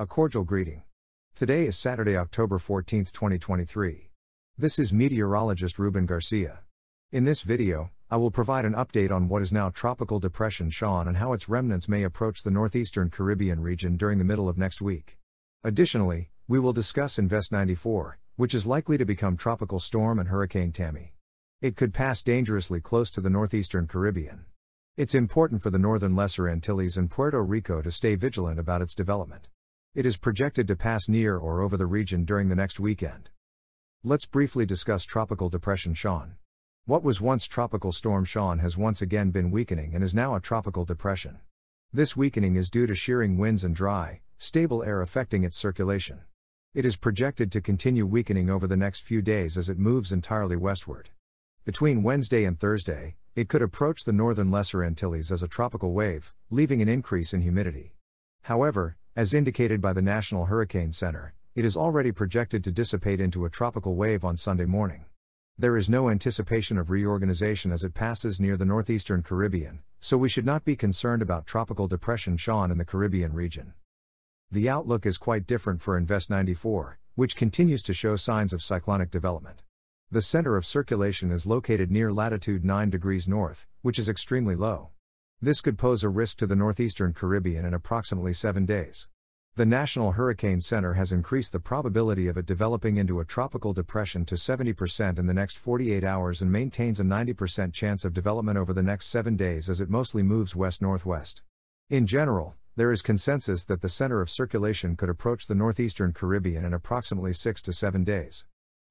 A cordial greeting. Today is Saturday, October 14, 2023. This is meteorologist Ruben Garcia. In this video, I will provide an update on what is now Tropical Depression Sean and how its remnants may approach the northeastern Caribbean region during the middle of next week. Additionally, we will discuss Invest 94, which is likely to become Tropical Storm and Hurricane Tammy. It could pass dangerously close to the northeastern Caribbean. It's important for the northern Lesser Antilles and Puerto Rico to stay vigilant about its development. It is projected to pass near or over the region during the next weekend. Let's briefly discuss Tropical Depression Sean. What was once Tropical Storm Sean has once again been weakening and is now a tropical depression. This weakening is due to shearing winds and dry, stable air affecting its circulation. It is projected to continue weakening over the next few days as it moves entirely westward. Between Wednesday and Thursday, it could approach the northern Lesser Antilles as a tropical wave, leaving an increase in humidity. However, as indicated by the National Hurricane Center, it is already projected to dissipate into a tropical wave on Sunday morning. There is no anticipation of reorganization as it passes near the northeastern Caribbean, so we should not be concerned about tropical depression Sean in the Caribbean region. The outlook is quite different for Invest 94, which continues to show signs of cyclonic development. The center of circulation is located near latitude 9 degrees north, which is extremely low. This could pose a risk to the northeastern Caribbean in approximately seven days. The National Hurricane Center has increased the probability of it developing into a tropical depression to 70% in the next 48 hours and maintains a 90% chance of development over the next seven days as it mostly moves west northwest. In general, there is consensus that the center of circulation could approach the northeastern Caribbean in approximately six to seven days.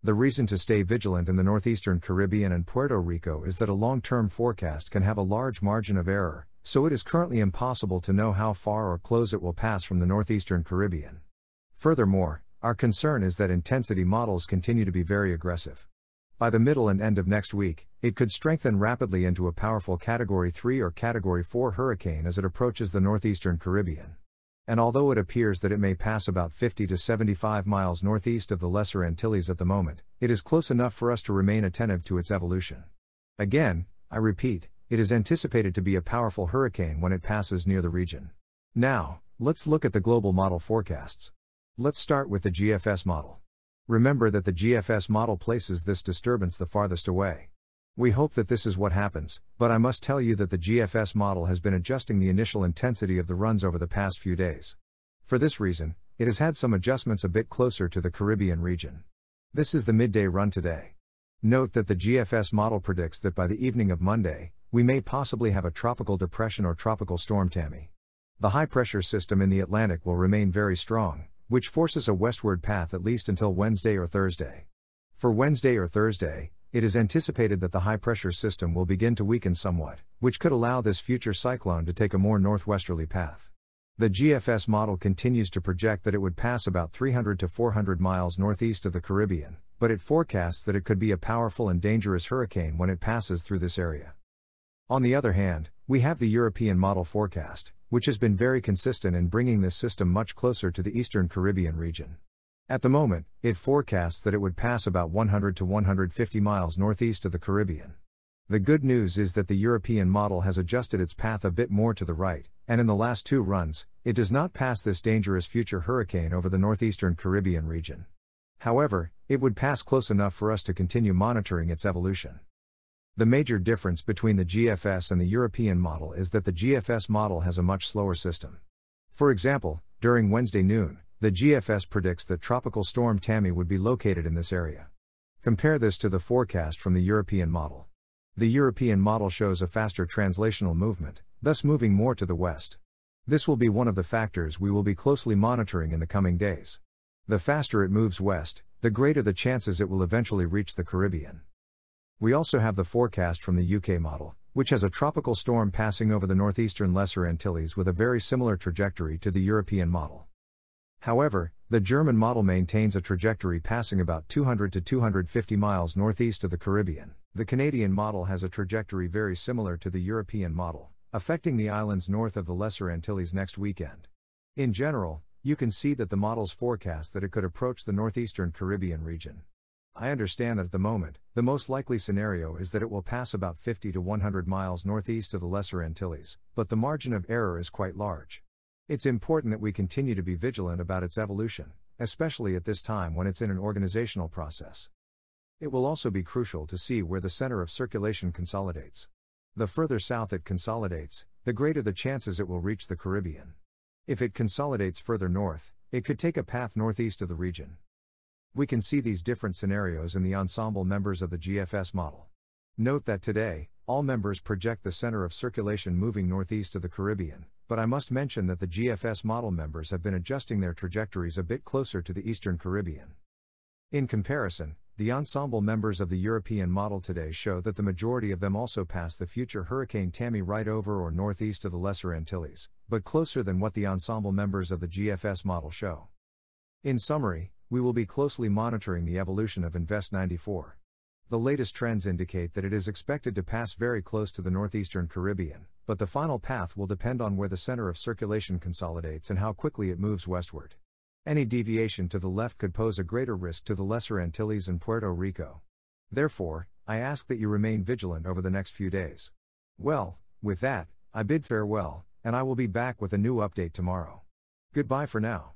The reason to stay vigilant in the northeastern Caribbean and Puerto Rico is that a long term forecast can have a large margin of error, so it is currently impossible to know how far or close it will pass from the northeastern Caribbean. Furthermore, our concern is that intensity models continue to be very aggressive. By the middle and end of next week, it could strengthen rapidly into a powerful Category 3 or Category 4 hurricane as it approaches the northeastern Caribbean and although it appears that it may pass about 50 to 75 miles northeast of the Lesser Antilles at the moment, it is close enough for us to remain attentive to its evolution. Again, I repeat, it is anticipated to be a powerful hurricane when it passes near the region. Now, let's look at the global model forecasts. Let's start with the GFS model. Remember that the GFS model places this disturbance the farthest away. We hope that this is what happens, but I must tell you that the GFS model has been adjusting the initial intensity of the runs over the past few days. For this reason, it has had some adjustments a bit closer to the Caribbean region. This is the midday run today. Note that the GFS model predicts that by the evening of Monday, we may possibly have a tropical depression or tropical storm Tammy. The high pressure system in the Atlantic will remain very strong, which forces a westward path at least until Wednesday or Thursday. For Wednesday or Thursday, it is anticipated that the high pressure system will begin to weaken somewhat, which could allow this future cyclone to take a more northwesterly path. The GFS model continues to project that it would pass about 300 to 400 miles northeast of the Caribbean, but it forecasts that it could be a powerful and dangerous hurricane when it passes through this area. On the other hand, we have the European model forecast, which has been very consistent in bringing this system much closer to the eastern Caribbean region. At the moment, it forecasts that it would pass about 100 to 150 miles northeast of the Caribbean. The good news is that the European model has adjusted its path a bit more to the right, and in the last two runs, it does not pass this dangerous future hurricane over the northeastern Caribbean region. However, it would pass close enough for us to continue monitoring its evolution. The major difference between the GFS and the European model is that the GFS model has a much slower system. For example, during Wednesday noon, the GFS predicts that Tropical Storm Tammy would be located in this area. Compare this to the forecast from the European model. The European model shows a faster translational movement, thus moving more to the west. This will be one of the factors we will be closely monitoring in the coming days. The faster it moves west, the greater the chances it will eventually reach the Caribbean. We also have the forecast from the UK model, which has a tropical storm passing over the northeastern Lesser Antilles with a very similar trajectory to the European model. However, the German model maintains a trajectory passing about 200 to 250 miles northeast of the Caribbean. The Canadian model has a trajectory very similar to the European model, affecting the islands north of the Lesser Antilles next weekend. In general, you can see that the models forecast that it could approach the northeastern Caribbean region. I understand that at the moment, the most likely scenario is that it will pass about 50 to 100 miles northeast of the Lesser Antilles, but the margin of error is quite large. It's important that we continue to be vigilant about its evolution, especially at this time when it's in an organizational process. It will also be crucial to see where the center of circulation consolidates. The further south it consolidates, the greater the chances it will reach the Caribbean. If it consolidates further north, it could take a path northeast of the region. We can see these different scenarios in the ensemble members of the GFS model. Note that today, all members project the center of circulation moving northeast of the Caribbean, but I must mention that the GFS model members have been adjusting their trajectories a bit closer to the Eastern Caribbean. In comparison, the ensemble members of the European model today show that the majority of them also pass the future Hurricane Tammy right over or northeast of the Lesser Antilles, but closer than what the ensemble members of the GFS model show. In summary, we will be closely monitoring the evolution of Invest 94. The latest trends indicate that it is expected to pass very close to the northeastern Caribbean, but the final path will depend on where the center of circulation consolidates and how quickly it moves westward. Any deviation to the left could pose a greater risk to the Lesser Antilles and Puerto Rico. Therefore, I ask that you remain vigilant over the next few days. Well, with that, I bid farewell, and I will be back with a new update tomorrow. Goodbye for now.